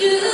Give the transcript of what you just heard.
do